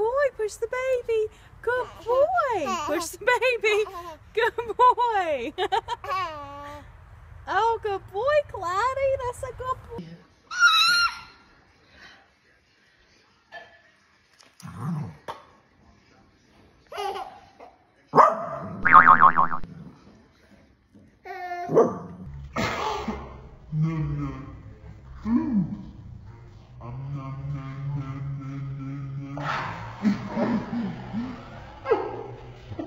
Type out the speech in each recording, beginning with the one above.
boy. Push the baby. Good boy. Push the baby. Good boy. oh, good boy, Cloudy. That's a good boy.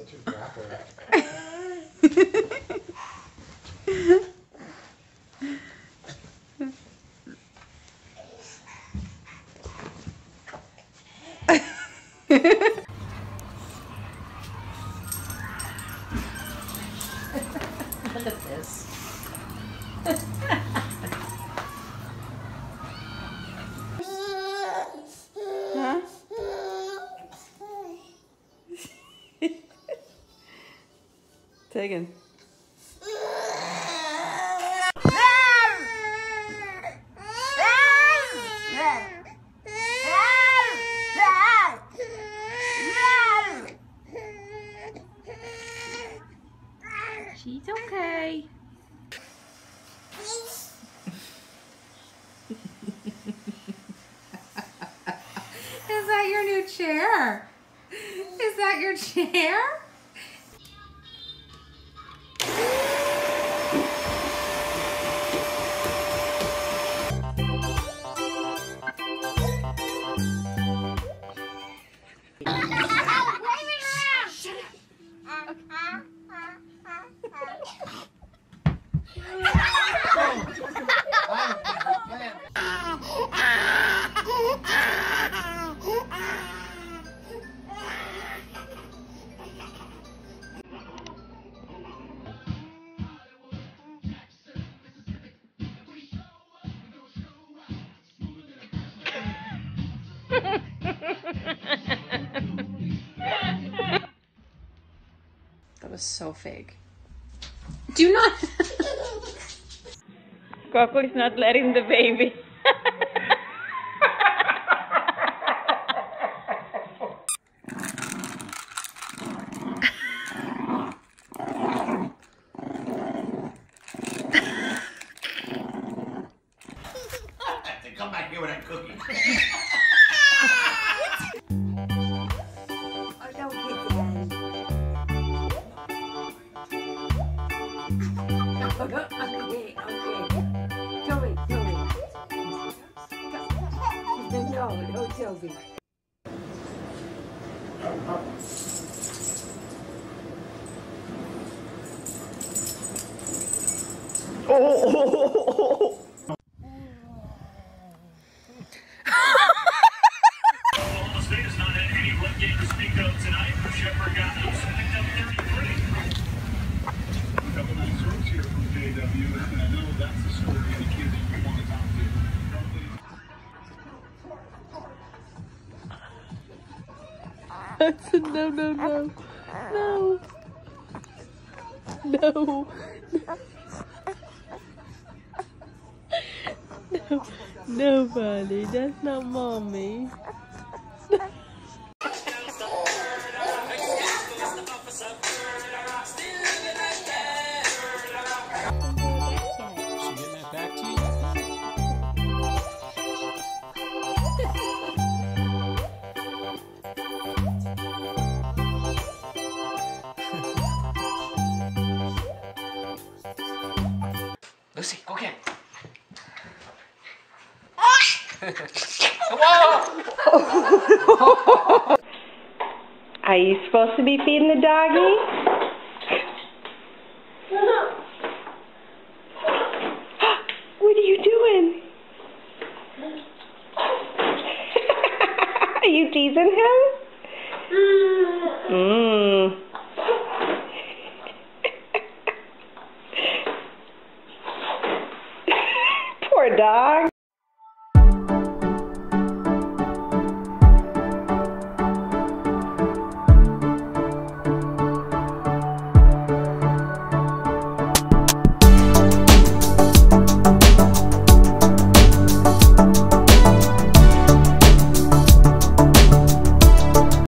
Such a rapper. Look at this. Tegan. She's okay. Is that your new chair? Is that your chair? That was so fake. Do not. Coco is not letting the baby. Come back here with that cookie. Shepard got them smacked up 33. A couple nice I know that's the of kid that you want to talk no, no, no. No. No. No. That's not mommy. Are you supposed to be feeding the doggy? what are you doing? are you teasing him? Mmm.